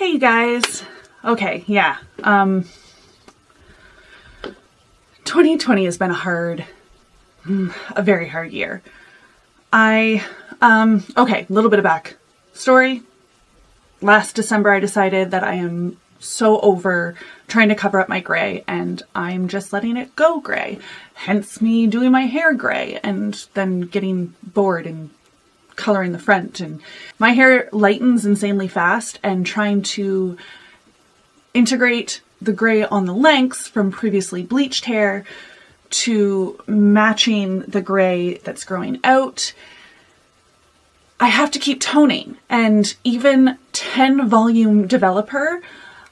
Hey you guys. Okay, yeah. Um 2020 has been a hard a very hard year. I um okay, a little bit of back story. Last December I decided that I am so over trying to cover up my gray and I'm just letting it go gray. Hence me doing my hair gray and then getting bored and coloring the front and my hair lightens insanely fast and trying to integrate the gray on the lengths from previously bleached hair to matching the gray that's growing out. I have to keep toning and even 10 volume developer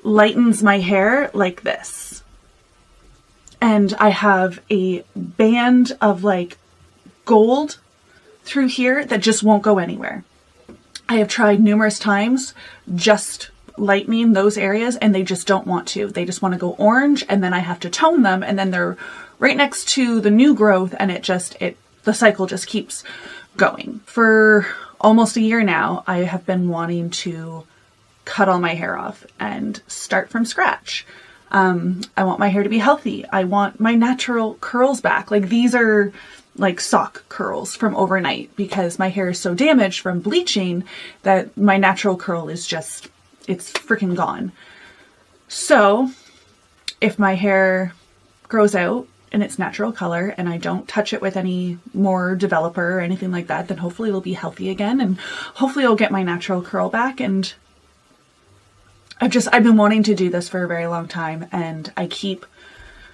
lightens my hair like this. And I have a band of like gold through here that just won't go anywhere. I have tried numerous times just lightening those areas and they just don't want to. They just want to go orange and then I have to tone them and then they're right next to the new growth and it just, it, the cycle just keeps going. For almost a year now, I have been wanting to cut all my hair off and start from scratch. Um, I want my hair to be healthy. I want my natural curls back. Like these are like sock curls from overnight because my hair is so damaged from bleaching that my natural curl is just, it's freaking gone. So if my hair grows out in its natural color and I don't touch it with any more developer or anything like that, then hopefully it'll be healthy again and hopefully I'll get my natural curl back and I've just, I've been wanting to do this for a very long time and I keep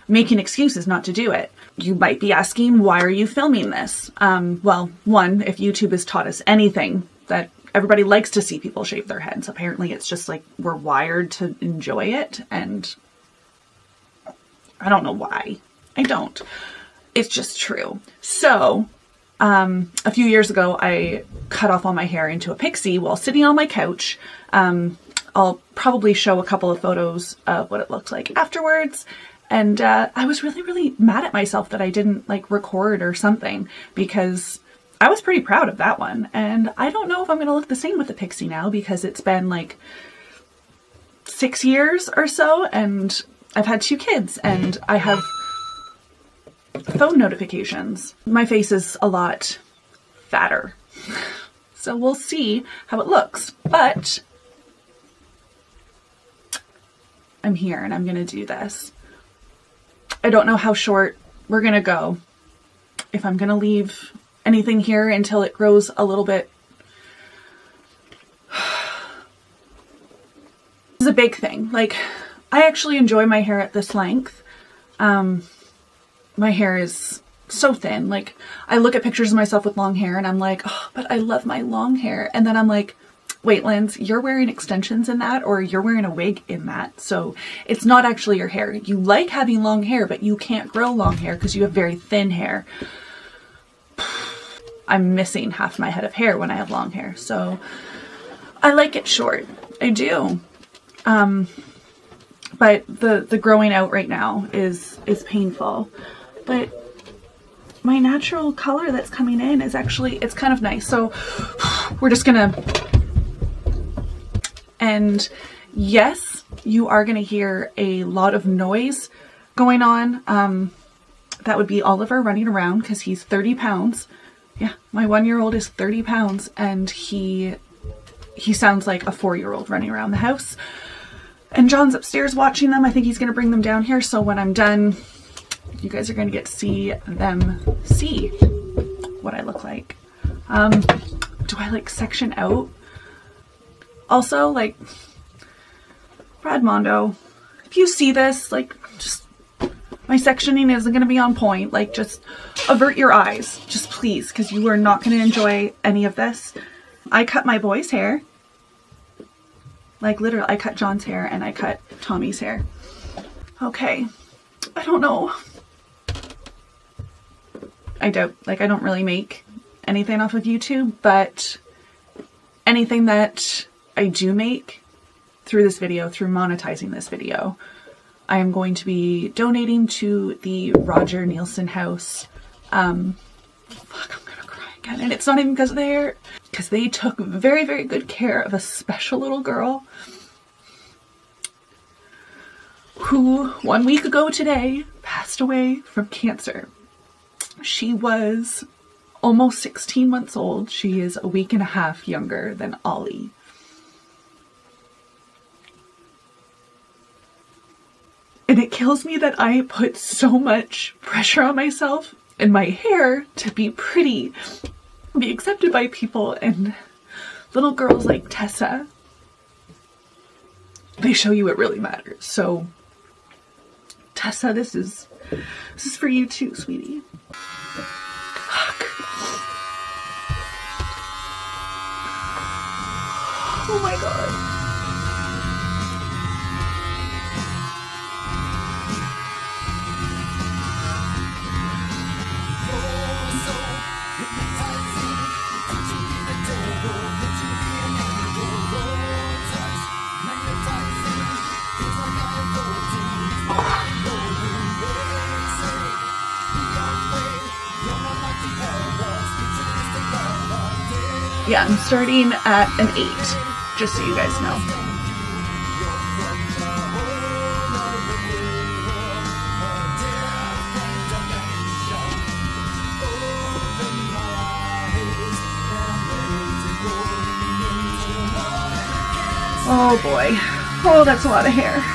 making excuses not to do it. You might be asking, why are you filming this? Um, well, one, if YouTube has taught us anything, that everybody likes to see people shave their heads. Apparently it's just like we're wired to enjoy it and I don't know why. I don't. It's just true. So, um, a few years ago, I cut off all my hair into a pixie while sitting on my couch. Um, I'll probably show a couple of photos of what it looked like afterwards. And uh, I was really, really mad at myself that I didn't like record or something because I was pretty proud of that one. And I don't know if I'm going to look the same with the pixie now because it's been like six years or so and I've had two kids and I have phone notifications. My face is a lot fatter. So we'll see how it looks. But I'm here and I'm going to do this. I don't know how short we're going to go. If I'm going to leave anything here until it grows a little bit. this is a big thing. Like, I actually enjoy my hair at this length. Um, my hair is so thin. Like, I look at pictures of myself with long hair and I'm like, oh, but I love my long hair. And then I'm like, wait, Linz, you're wearing extensions in that or you're wearing a wig in that. So it's not actually your hair. You like having long hair, but you can't grow long hair because you have very thin hair. I'm missing half my head of hair when I have long hair. So I like it short. I do. Um, but the, the growing out right now is, is painful. But my natural color that's coming in is actually, it's kind of nice. So we're just gonna and yes, you are going to hear a lot of noise going on. Um, that would be Oliver running around because he's 30 pounds. Yeah, my one-year-old is 30 pounds and he he sounds like a four-year-old running around the house. And John's upstairs watching them. I think he's going to bring them down here. So when I'm done, you guys are going to get to see them see what I look like. Um, do I like section out? Also, like, Brad Mondo, if you see this, like, just, my sectioning isn't going to be on point. Like, just avert your eyes, just please, because you are not going to enjoy any of this. I cut my boy's hair. Like, literally, I cut John's hair and I cut Tommy's hair. Okay. I don't know. I don't, like, I don't really make anything off of YouTube, but anything that I do make through this video, through monetizing this video, I am going to be donating to the Roger Neilson House. Um, fuck, I'm gonna cry again. And it's not even because they're, because they took very, very good care of a special little girl who one week ago today passed away from cancer. She was almost 16 months old. She is a week and a half younger than Ollie. And it kills me that I put so much pressure on myself and my hair to be pretty, be accepted by people, and little girls like Tessa, they show you it really matters. So, Tessa, this is this is for you too, sweetie. Fuck. Oh my god. Yeah, I'm starting at an 8, just so you guys know. Oh boy. Oh, that's a lot of hair.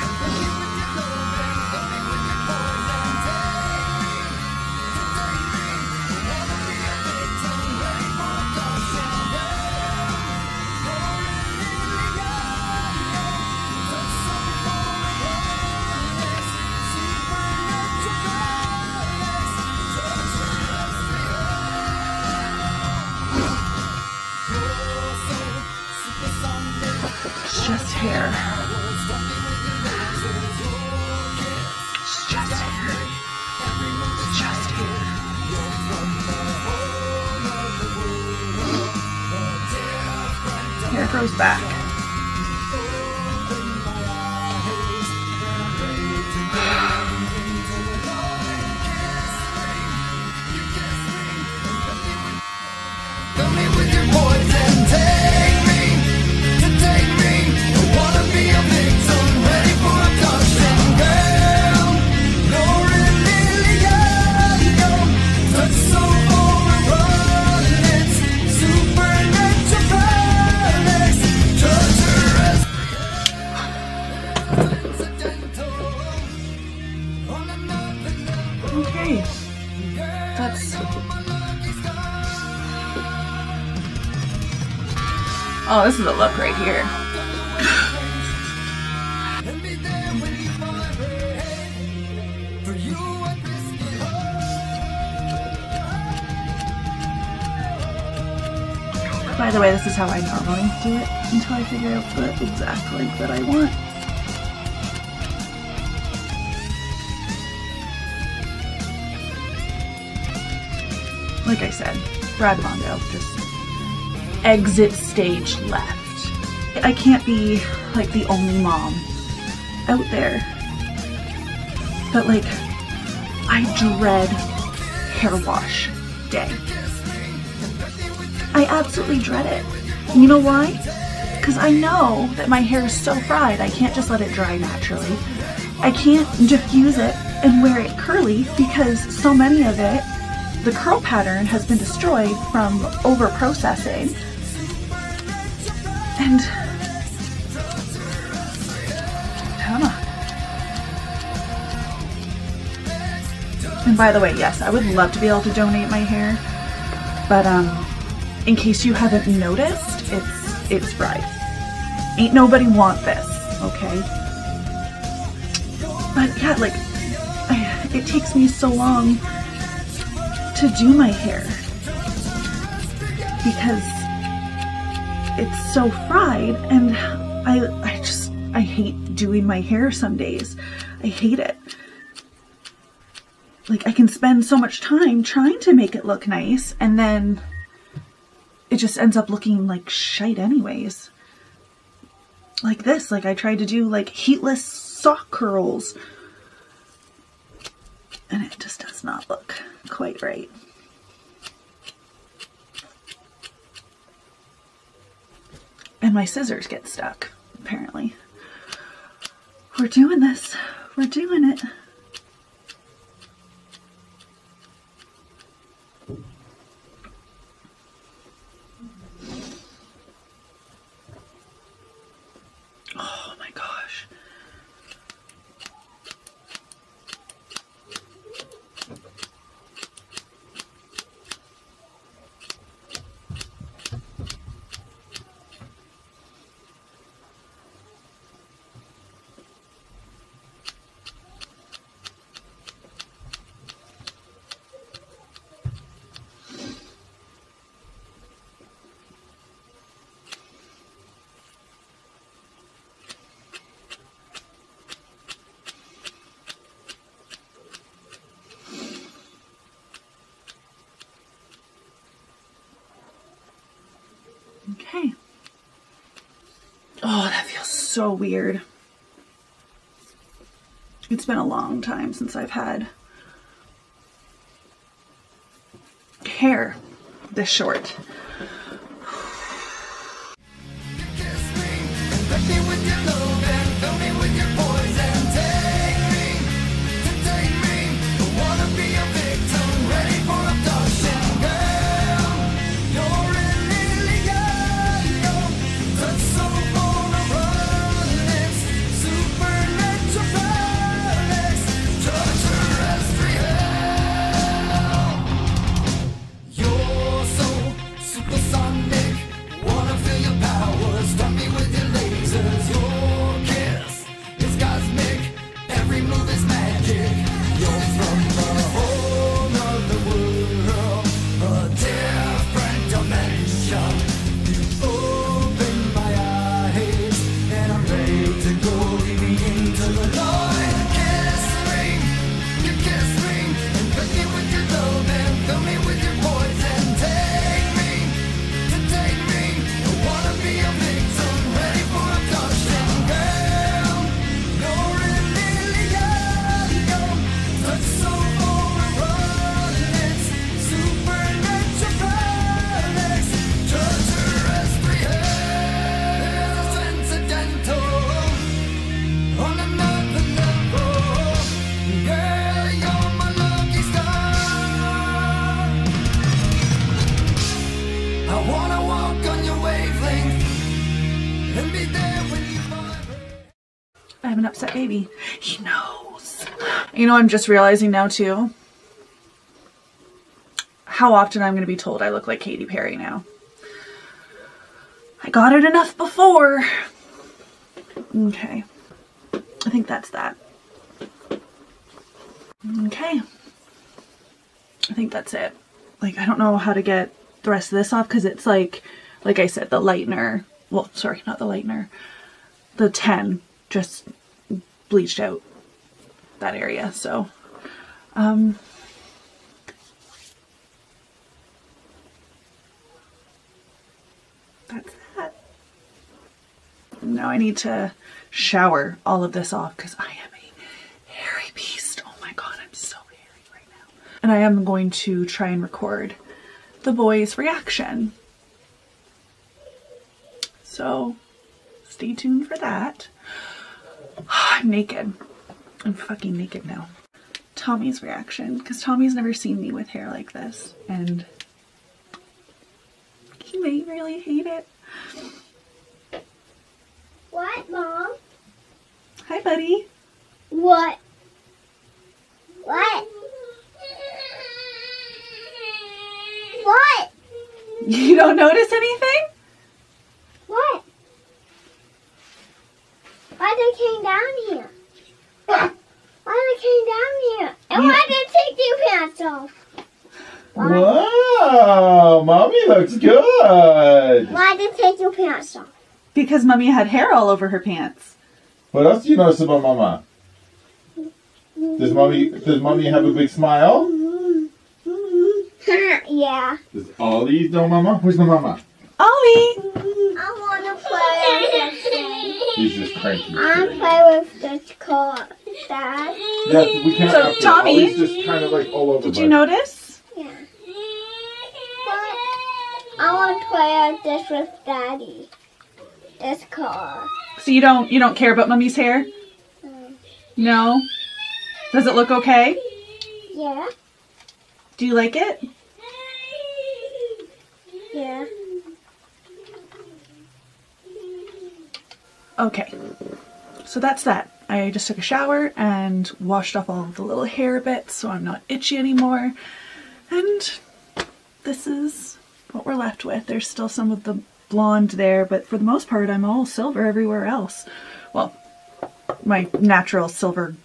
Okay. That's Oh, this is a look right here. By the way, this is how I normally do it until I figure out the exact length that I want. Like I said, Brad Mondo, just exit stage left. I can't be like the only mom out there. But like, I dread hair wash day. I absolutely dread it. And you know why? Because I know that my hair is so fried, I can't just let it dry naturally. I can't diffuse it and wear it curly because so many of it, the curl pattern has been destroyed from over processing. And. And by the way, yes, I would love to be able to donate my hair, but um, in case you haven't noticed, it's it's fried. Ain't nobody want this, okay? But yeah, like, I, it takes me so long to do my hair because it's so fried, and I I just I hate doing my hair some days. I hate it like I can spend so much time trying to make it look nice and then it just ends up looking like shite anyways. Like this, like I tried to do like heatless sock curls and it just does not look quite right. And my scissors get stuck, apparently. We're doing this. We're doing it. Oh my gosh. Okay. Oh, that feels so weird. It's been a long time since I've had hair this short. Upset baby. He knows. You know, I'm just realizing now too how often I'm going to be told I look like Katy Perry now. I got it enough before. Okay. I think that's that. Okay. I think that's it. Like, I don't know how to get the rest of this off because it's like, like I said, the lightener. Well, sorry, not the lightener. The 10 just bleached out that area. So, um, that's that. Now I need to shower all of this off because I am a hairy beast. Oh my god, I'm so hairy right now. And I am going to try and record the boys' reaction. So, stay tuned for that. I'm naked. I'm fucking naked now. Tommy's reaction, because Tommy's never seen me with hair like this, and he may really hate it. What, Mom? Hi, buddy. What? What? What? You don't notice anything? What? Why they came down here? Why they came down here? And why they take your pants off? Wow, mommy looks good. Why they take your pants off? Because Mummy had hair all over her pants. What else do you notice about mama? Does mommy does mommy have a big smile? yeah. Does Ollie know mama? Where's the mama? Ollie! I want to play with this thing. He's just cranky. I today. play with this car, Dad. Yes, we can't. So. Tommy, Ollie's just kind of like all over. Did you notice? Yeah. But I want to play this with Daddy. This car. So you don't you don't care about Mummy's hair? Mm. No? Does it look okay? Yeah. Do you like it? Yeah. Okay. So that's that. I just took a shower and washed off all of the little hair bits so I'm not itchy anymore. And this is what we're left with. There's still some of the blonde there, but for the most part I'm all silver everywhere else. Well, my natural silver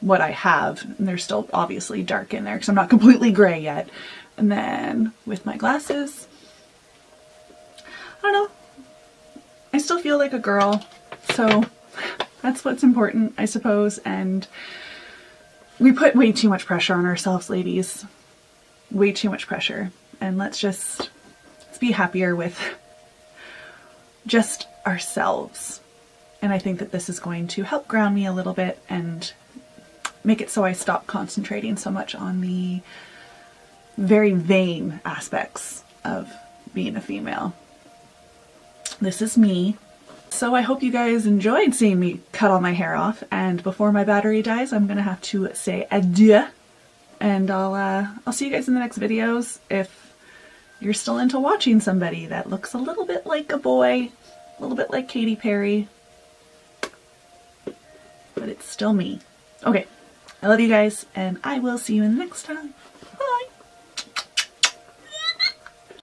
what I have, and they're still obviously dark in there because I'm not completely gray yet. And then with my glasses, I don't know, I still feel like a girl, so that's what's important, I suppose. And we put way too much pressure on ourselves, ladies. Way too much pressure. And let's just let's be happier with just ourselves. And I think that this is going to help ground me a little bit and make it so I stop concentrating so much on the very vain aspects of being a female. This is me. So I hope you guys enjoyed seeing me cut all my hair off. And before my battery dies, I'm gonna have to say adieu. And I'll uh, I'll see you guys in the next videos. If you're still into watching somebody that looks a little bit like a boy, a little bit like Katy Perry, but it's still me. Okay, I love you guys, and I will see you in the next time.